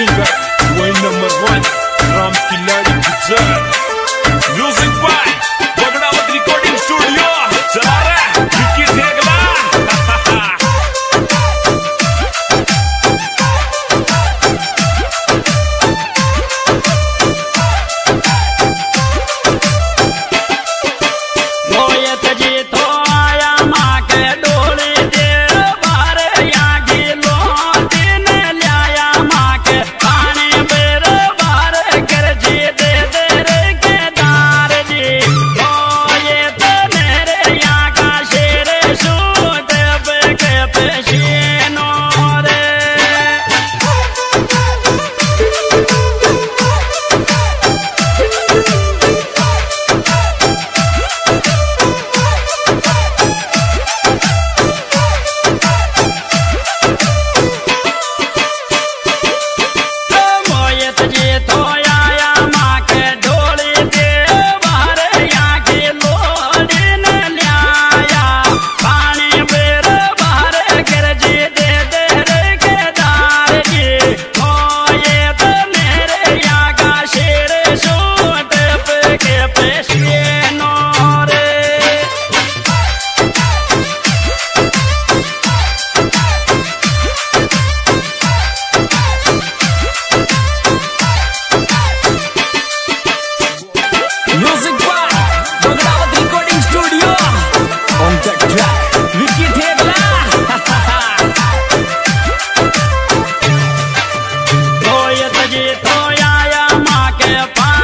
singer number one Ram Gujar Music यत तो जी तो आया माँ के पास।